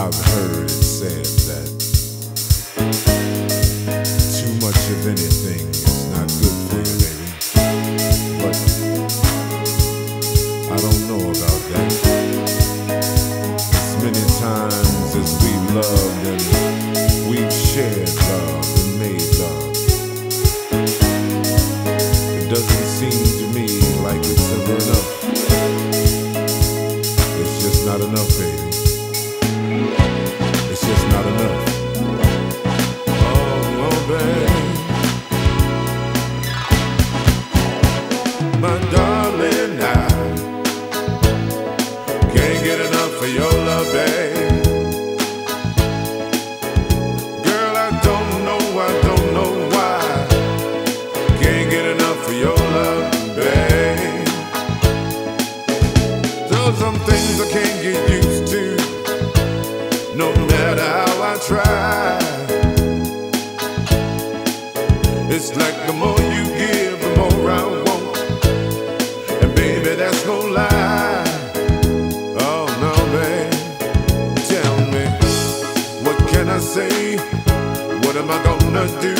I've heard it said that too much of anything is not good for you, baby. But I don't know about that. As many times as we've loved and we've shared love Some things I can't get used to, no matter how I try. It's like the more you give, the more I want. And baby, that's no lie. Oh no, babe. Tell me, what can I say? What am I gonna do?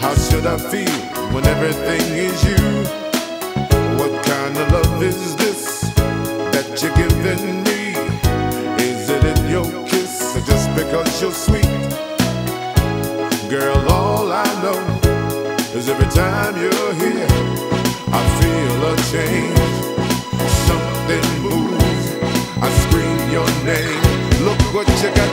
How should I feel when everything is you? What kind of love is this you're me? Is it in your kiss or just because you're sweet? Girl, all I know is every time you're here, I feel a change. Something moves, I scream your name. Look what you got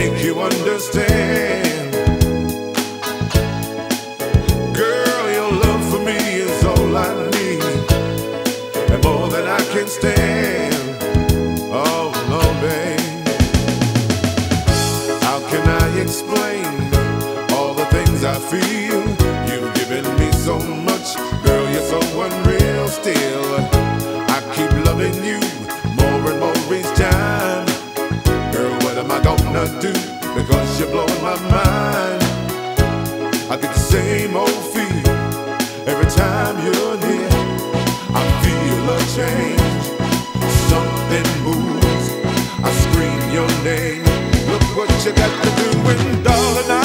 make you understand. Girl, your love for me is all I need, and more than I can stand. Oh, no, babe. How can I explain all the things I feel? blowing my mind. I get the same old feeling every time you're near. I feel a change, something moves. I scream your name. Look what you got to do, darling. I